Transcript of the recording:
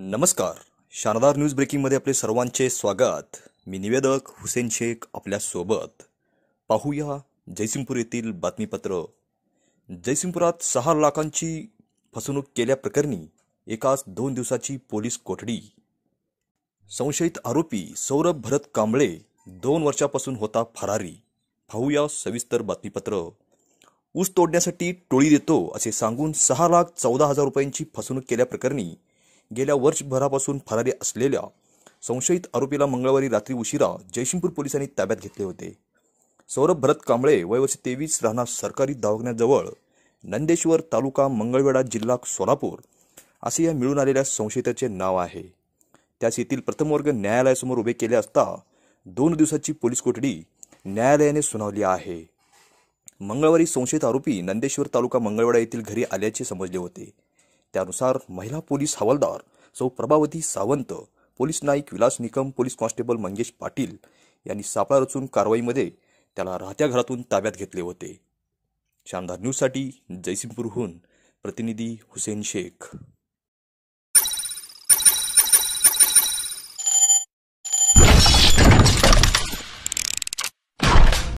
नमस्कार. शानदार न्यूज ब्रेकिंगमध्ये आपले सर्वांचे स्वागत. मी निवेदक हुसेन शेख आपल्यासोबत. पाहूया जयसिंगपूर येथील बातमीपत्र. जयसिंगपुरात सहा लाखांची फसवणूक केल्याप्रकरणी एकाच दोन दिवसाची पोलीस कोठडी. संशयित आरोपी सौरभ भरत कांबळे दोन वर्षापासून होता फरारी. पाहूया सविस्तर बातमीपत्र. ऊस तोडण्यासाठी टोळी देतो असे सांगून सहा लाख चौदा हजार रुपयांची फसवणूक केल्याप्रकरणी गेल्या वर्षभरापासून फरारी असलेल्या संशयित आरोपीला मंगळवारी रात्री उशिरा जयसिंगपूर पोलिसांनी ताब्यात घेतले होते. सौरभ भरत कांबळे वयवर्ष तेवीस राहणार सरकारी दवाखान्याजवळ नंदेश्वर तालुका मंगळवेढा जिल्हा सोलापूर असे या मिळून आलेल्या संशयिताचे नाव आहे. त्यास येथील प्रथमवर्ग न्यायालयासमोर उभे केले असता दोन दिवसाची पोलीस कोठडी न्यायालयाने सुनावली आहे. मंगळवारी संशयित आरोपी नंदेश्वर तालुका मंगळवेढा येथील घरी आल्याचे समजले होते. त्यानुसार महिला पोलीस हवालदार सौ Prabhavati Sawant police Naik Vilas Nikam police constable Mangesh Patil यांनी सापळा रचून कारवाईमध्ये त्याला राहत्या घरातून ताब्यात घेतले होते. शानदार न्यूजसाठी जयसिंगपूरहून प्रतिनिधी हुसेन शेख.